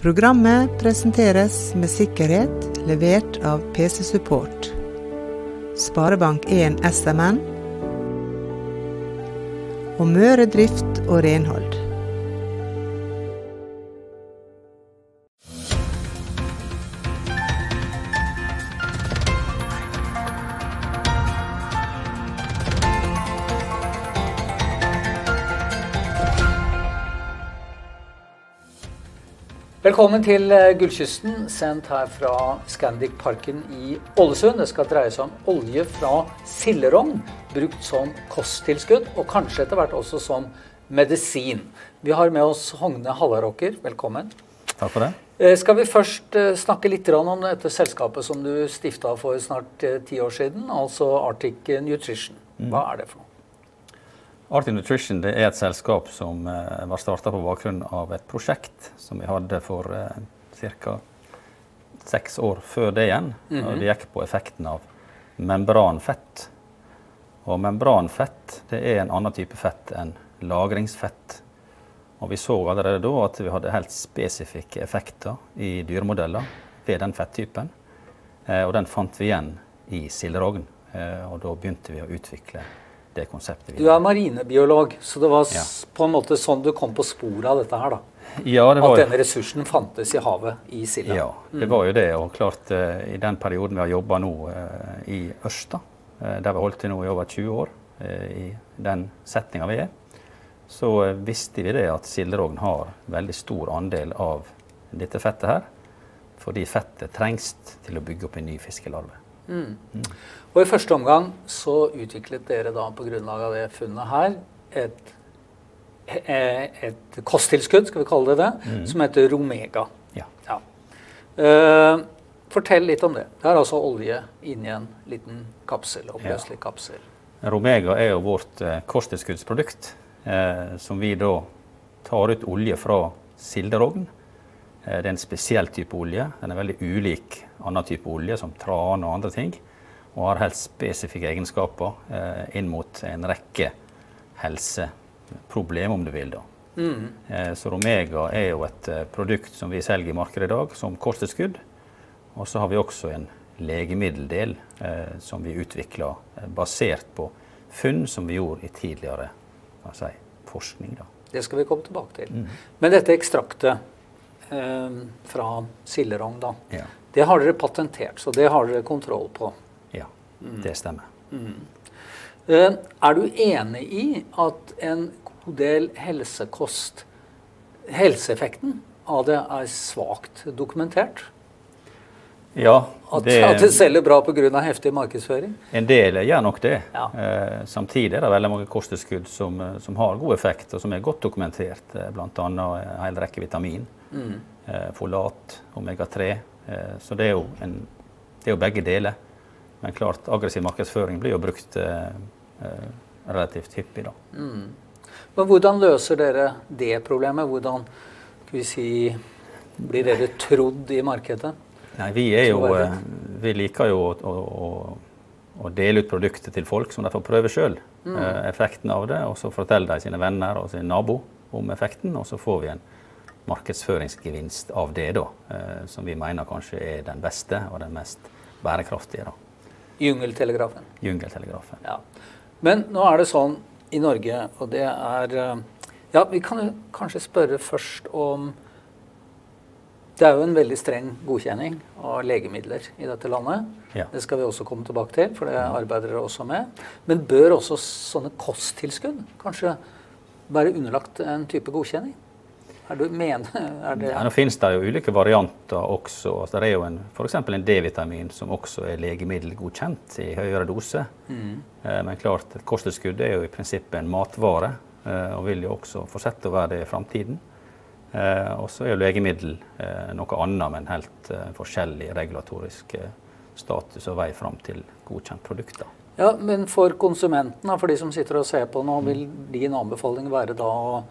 Programmet presenteres med sikkerhet levert av PC Support. Sparebank1 SMN og Møre Drift og Renhold. Velkommen til eh, Gullkysten, sendt her fra Scandic-parken i Ålesund. Det skal dreie seg om olje fra silderogn, brukt som kosttilskudd, og kanskje etter hvert også som medisin. Vi har med oss Hogne Hallaråker. Velkommen. Takk for det. Eh, Skal vi først eh, snakke litt om dette selskapet som du stifta for snart ti år siden, altså Arctic Nutrition. Hva er det for noe? Arctic Nutrition det er et selskap som eh, var starta på bakgrunn av et prosjekt som vi hadde for eh, ca. seks år før det igjen. og Det gikk på effekten av membranfett. Og membranfett det er en annen type fett enn lagringsfett. Og vi så allerede da at vi hadde helt spesifikke effekter i dyremodeller ved den fetttypen. Eh, og den fant vi igjen i silderogn. Eh, og da begynte vi å utvikle det konseptet. Du er marinebiolog, så det var Ja. på en måte sånn du kom på sporet av dette her, da. Ja, det At denne ressursen fantes i havet, i silda. Ja, det var jo det. Og klart, eh, i den perioden vi har jobba nå eh, i Ørsta, eh, der vi holdt til nå i over 20 år, i den setninga vi er, så visste vi det at silderogn har veldig stor andel av dette fettet her. Fordi fettet trengs til å bygge opp en ny fiskelarve. Og i første omgang så utviklet dere da på grunnlag av det funnet her et, eh, et kosttilskudd, skal vi kalle det det, som heter Romega. Ja. Ja. Uh, fortell litt om det. Det er altså olje inni en liten kapsel, oppløselig kapsel. Romega er jo vårt eh, kosttilskuddsprodukt, eh, som vi da tar ut olje fra silderogn. Eh, det er en spesiell type olje. Den er veldig ulik annen type olje, som tran og andre ting. Og har helt spesifikke egenskaper eh, inn mot en rekke helseproblemer, om du vil. da. Eh, så Romega er jo et eh, produkt som vi selger i markedet i dag som kosttilskudd. Og så har vi også en legemiddeldel eh, som vi utvikla basert på funn som vi gjorde i tidligere si, forskning. Da. Det skal vi komme tilbake til. Men dette ekstraktet fra silderogn, da, Ja. det har dere patentert, så det har dere kontroll på. ja, det stemmer. Eh, Er du enig i at en god del helsekost Helseeffekten av det er svakt dokumentert? Ja, det, at det selger bra pga. heftig markedsføring? en del gjør nok det. Ja. Eh, samtidig er det veldig mange kosttilskudd som, eh, som har god effekt, og som er godt dokumentert. Eh, Bl.a. en hel rekke vitamin. Eh, folat, omega-3. Eh, så det er, jo en, det er jo begge deler. Men klart, aggressiv markedsføring blir jo brukt eh, relativt hyppig, da. Men hvordan løser dere det problemet? Hvordan skal vi si, blir dere trodd i markedet? Nei, vi, jo, eh, vi liker jo å, å, å, dele ut produktet til folk som de får prøve sjøl. effekten av det, og så forteller de sine venner og sin nabo om effekten, og så får vi en markedsføringsgevinst av det, da, eh, som vi mener kanskje er den beste og den mest bærekraftige. da, Jungeltelegrafen. Jungeltelegrafen. Ja. Men nå er det sånn i Norge, og det er eh, Ja, vi kan jo kanskje spørre først om Det er jo en veldig streng godkjenning av legemidler i dette landet. Ja. Det skal vi også komme tilbake til, for det arbeider dere også med. Men bør også sånne kosttilskudd kanskje være underlagt en type godkjenning? Er du mener, er det Ja, nå finnes det jo ulike varianter også. Altså, det er jo eksempel en D-vitamin som også er legemiddelgodkjent i høyere dose. Eh, men klart, et kosttilskudd er jo i prinsippet en matvare, eh, og vil jo også fortsette å være det i framtiden. Eh, og så er legemiddel eh, noe annet, men helt eh, forskjellig regulatorisk status og vei fram til godkjent produkt. Ja, Men for konsumenten, for de som sitter og ser på nå, vil din anbefaling være da å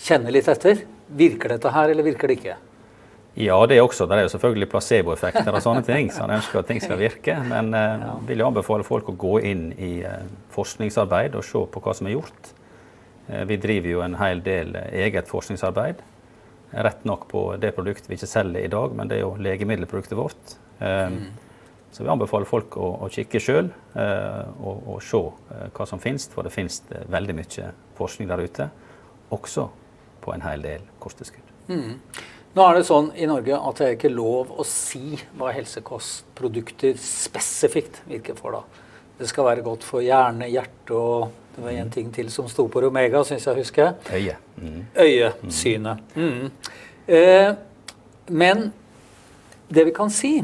kjenne litt etter? Virker dette her, eller virker det ikke? Ja, det er også. Det er jo selvfølgelig placeboeffekter og sånne ting. Så en ønsker at ting skal virke. Men eh, vil jo anbefale folk å gå inn i eh, forskningsarbeid og se på hva som er gjort. Eh, vi driver jo en hel del eget forskningsarbeid. Rett nok på det produktet vi ikke selger i dag, men det er jo legemiddelproduktet vårt. Eh, så vi anbefaler folk å, å kikke sjøl eh, og, og, se eh, hva som finnes, for det finnes veldig mye forskning der ute, også på en hel del kosttilskudd. Mm. Nå er det sånn i Norge at det er ikke lov å si hva helsekostprodukter spesifikt virker for. da. Det skal være godt for hjerne, hjerte og det var en ting til som sto på Romega, syns jeg husker. Øye. Mm. Øyesynet. Mm. Eh, men det vi kan si,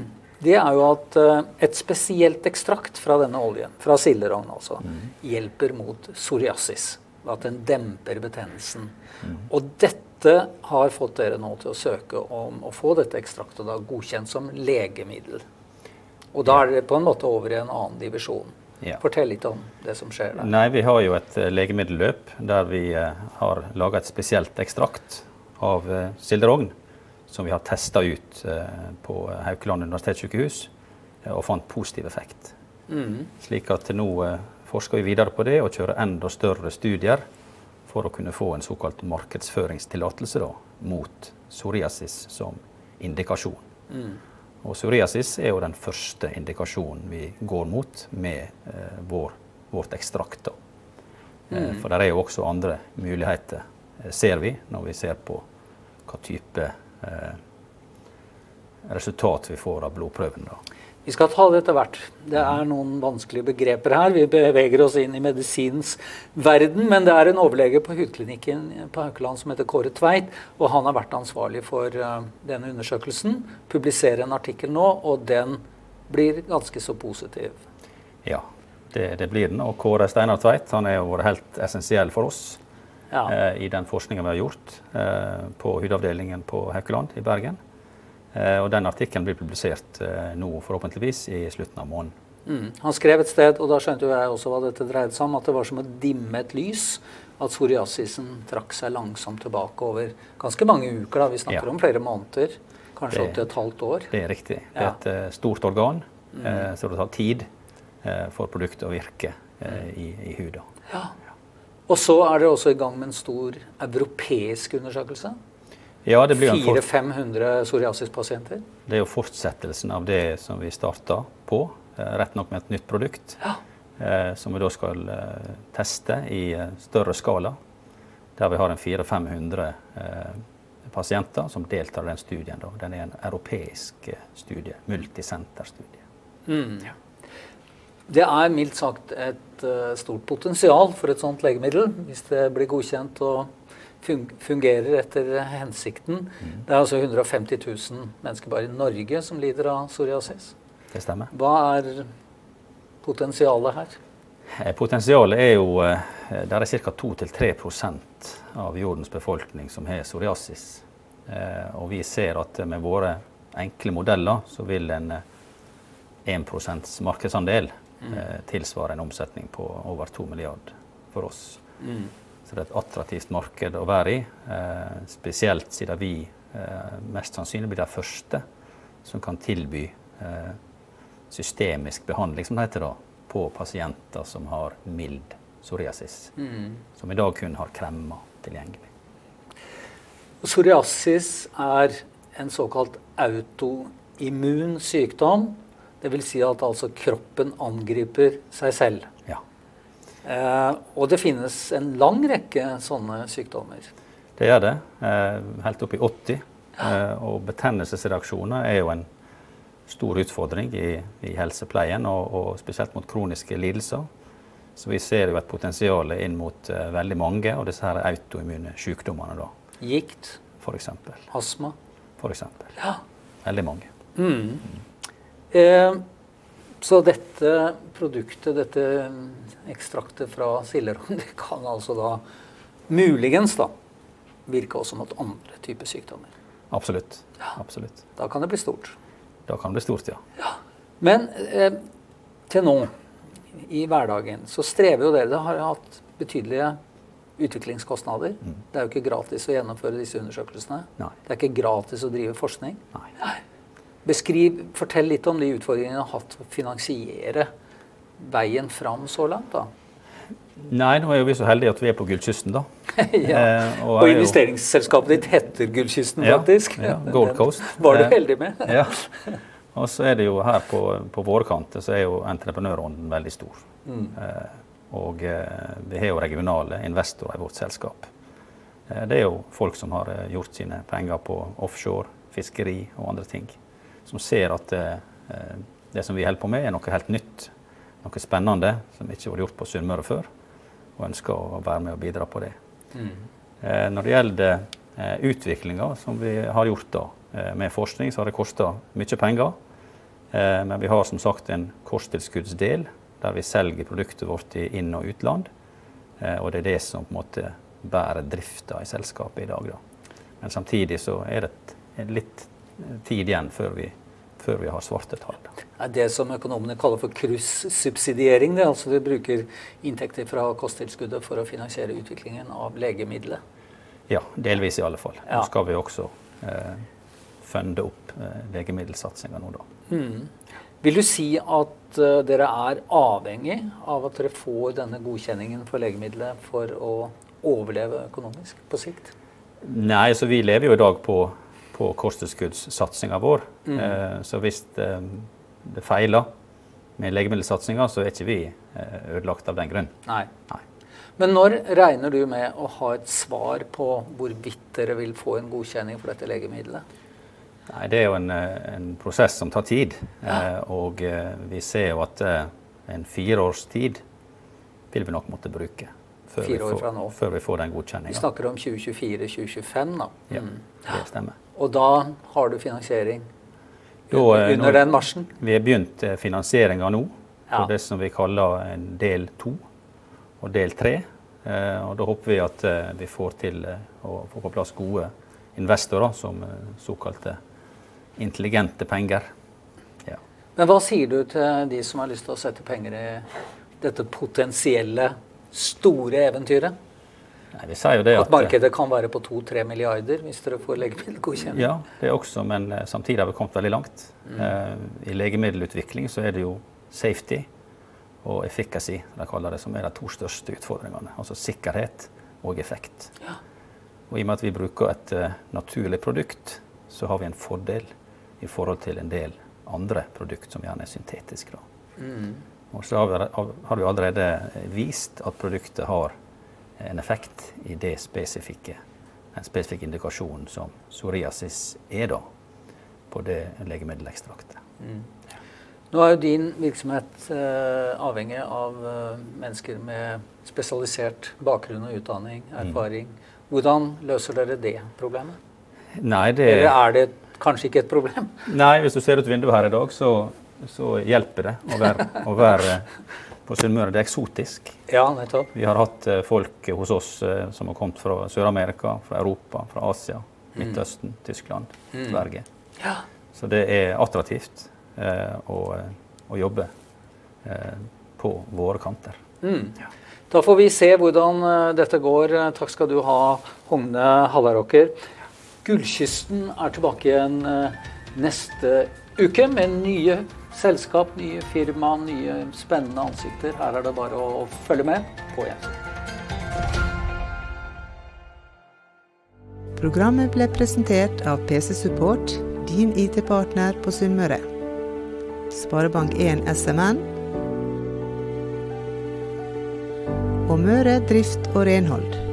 det er jo at eh, et spesielt ekstrakt fra denne oljen, fra silderogn altså, mm. hjelper mot psoriasis. At den demper betennelsen. Mm. Og dette dette har fått dere nå til å søke om å få dette ekstraktet da godkjent som legemiddel. Og da er dere på en måte over i en annen divisjon. Ja. Fortell litt om det som skjer der. Nei, Vi har jo et uh, legemiddelløp der vi uh, har laga et spesielt ekstrakt av uh, silderogn. Som vi har testa ut på Haukeland universitetssykehus og fant positiv effekt. Mm. Slik at nå forsker vi videre på det og kjører enda større studier for å kunne få en såkalt markedsføringstillatelse mot psoriasis som indikasjon. Mm. Og psoriasis er jo den første indikasjonen vi går mot med eh, vår, vårt ekstrakt. Eh, mm. For det er jo også andre muligheter, eh, ser vi, når vi ser på hva type eh, resultat vi får av blodprøven. da. Vi skal ta det etter hvert. Det er noen vanskelige begreper her. Vi beveger oss inn i medisinens verden. Men det er en overlege på hudklinikken på Haukeland som heter Kåre Tveit. Og han har vært ansvarlig for uh, denne undersøkelsen. Publiserer en artikkel nå, og den blir ganske så positiv. Ja, det, det blir den. Og Kåre Steinar Tveit han er jo vært helt essensiell for oss. Ja. Uh, I den forskninga vi har gjort uh, på hudavdelingen på Haukeland i Bergen. Eh, og den artikkelen blir publisert eh, nå, forhåpentligvis, i slutten av måneden. Mm. Han skrev et sted, og da skjønte jo jeg også hva dette dreide seg om, at det var som å dimme et lys. At psoriasisen trakk seg langsomt tilbake over ganske mange uker. da, Vi snakker ja. om flere måneder. Kanskje opptil et halvt år. Det er riktig. Det er et uh, stort organ, mm. uh, så det tar tid uh, for produktet å virke i, i huda. Ja. Og så er dere også i gang med en stor europeisk undersøkelse. Ja, det blir 400-500 psoriasispasienter? Det er jo fortsettelsen av det som vi starta på, eh, rett nok med et nytt produkt. Ja. Eh, som vi da skal eh, teste i større skala. Der vi har en 400-500 eh, pasienter som deltar i den studien. Da. Den er en europeisk studie. Multisenterstudie. Mm. Ja. Det er mildt sagt et stort potensial for et sånt legemiddel, hvis det blir godkjent og fungerer etter hensikten. Mm. Det er altså 150 000 mennesker bare i Norge som lider av psoriasis. Det stemmer. Hva er potensialet her? Eh, potensialet er jo eh, Det er ca. 2-3 av jordens befolkning som har psoriasis. Eh, og vi ser at med våre enkle modeller så vil en 1 markedsandel mm. tilsvare en omsetning på over 2 milliarder for oss. Mm. Så det er et attraktivt marked å være i. Eh, spesielt siden vi eh, mest sannsynlig blir de første som kan tilby eh, systemisk behandling, som det heter da, på pasienter som har mild psoriasis. Mm. Som i dag kun har kremmer tilgjengelig. Psoriasis er en såkalt autoimmun sykdom. Dvs. Si at altså kroppen angriper seg selv. Eh, og det finnes en lang rekke sånne sykdommer. Det gjør det. Eh, helt opp i 80. Eh, og betennelsesreaksjoner er jo en stor utfordring i, i helsepleien, og, og, spesielt mot kroniske lidelser. Så vi ser jo et potensial inn mot uh, veldig mange av disse her autoimmune sykdommene. da. Gikt? For eksempel. Astma? For eksempel. Ja. Veldig mange. Mm. Mm. Eh, så dette produktet, dette ekstraktet fra silderom, det kan altså da muligens da virke også mot andre typer sykdommer. Absolutt. Ja. Absolutt. Da kan det bli stort. Da kan det bli stort, ja. ja. Men eh, til nå, i hverdagen, så strever jo dere Det har hatt betydelige utviklingskostnader. Mm. Det er jo ikke gratis å gjennomføre disse undersøkelsene. Nei. Det er ikke gratis å drive forskning. Nei. Beskriv, Fortell litt om de utfordringene du har hatt for å finansiere veien fram så langt. da. Nei, nå er jo vi så heldige at vi er på Gullkysten, da. ja. Eh, og, og investeringsselskapet ditt heter Gullkysten, faktisk. Ja, ja, Gold Coast. Var du Eh, heldig med. ja. Og så er det jo her på, på våre kanter så er jo entreprenørånden veldig stor. Mm. Eh, og eh, vi har jo regionale investorer i vårt selskap. Eh, det er jo folk som har eh, gjort sine penger på offshore, fiskeri og andre ting. Som ser at eh, eh, det som vi holder på med, er noe helt nytt. Noe spennende som ikke har vært gjort på Sunnmøre før. Og ønsker å være med og bidra på det. Mm. Eh, når det gjelder utviklinga som vi har gjort da, med forskning, så har det kosta mye penger. Men vi har som sagt en kosttilskuddsdel der vi selger produktet vårt i inn- og utland. Og det er det som på en måte bærer drifta i selskapet i dag. Da. Men samtidig så er det et, litt tid igjen før vi, før vi har svarte tall. Da. er det som økonomene kaller for kryssubsidiering. Det. Altså vi bruker inntekter fra kosttilskuddet for å finansiere utviklingen av legemiddelet. Ja, delvis i alle fall. Ja. Nå skal vi også eh, funde opp eh, legemiddelsatsinga nå, da. Mm. Vil du si at uh, dere er avhengig av at dere får denne godkjenningen for legemiddelet for å overleve økonomisk på sikt? Nei, så vi lever jo i dag på, på kosttilskuddssatsinga vår. Mm. Eh, så hvis det, det feiler med legemiddelsatsinga, så er ikke vi eh, ødelagt av den grunn. Nei. Nei. Men når regner du med å ha et svar på hvorvidt dere vil få en godkjenning for dette legemiddelet? Nei, Det er jo en, eh, en prosess som tar tid. Ja. Eh, og eh, vi ser jo at eh, en fireårstid vil vi nok måtte bruke. Før, Fire vi får, før vi får den Vi snakker om 2024-2025, da. Ja, Mm. det stemmer. Og da har du finansiering Da, eh, under nå- den marsjen? Vi har begynt eh, finansieringa nå på Ja. det som vi kaller del to og del tre. Eh, og da håper vi at vi får til å få på plass gode investorer som såkalte intelligente penger. Ja. Men hva sier du til de som har lyst til å sette penger i dette potensielle store eventyret? Nei, At at eh, markedet kan være på 2-3 milliarder hvis dere får legemiddelgodkjenning? Ja, det også, men eh, samtidig har vi kommet veldig langt. Mm. Eh, I legemiddelutvikling så er det jo safety og efficacy, de kaller det, som er de to største utfordringene. Altså sikkerhet og effekt. Ja. Og i og med at vi bruker et naturlig produkt, så har vi en fordel i forhold til en del andre produkt som gjerne er syntetiske. Mm. Og så har vi, har vi allerede vist at produktet har en effekt i det spesifikke, den spesifikke indikasjonen som psoriasis er da, på det legemiddelekstraktet. Mm. Nå er jo din virksomhet eh, avhengig av eh, mennesker med spesialisert bakgrunn og utdanning, Mm. erfaring. Hvordan løser dere det problemet? Nei, det, Eller er det kanskje ikke et problem? nei, hvis du ser ut vinduet her i dag, så, så hjelper det å være, å være på Sunnmøre. Det er eksotisk. Ja, nettopp. Vi har hatt eh, folk hos oss eh, som har kommet fra Sør-Amerika, fra Europa, fra Asia, Midtøsten, Tyskland, Mm. Sverige. Ja. Så det er attraktivt eh, å, å jobbe eh, på våre kanter. Mm. Da får vi se hvordan eh, dette går. Eh, Takk skal du ha, Hogne Hallaråker. Gullkysten er tilbake igjen eh, neste uke med nye selskap, nye firma, nye spennende ansikter. Her er det bare å følge med. På gjensyn. Programmet ble presentert av PC Support, din IT-partner på Sunnmøre. Sparebank1 SMN og Møre Drift og Renhold.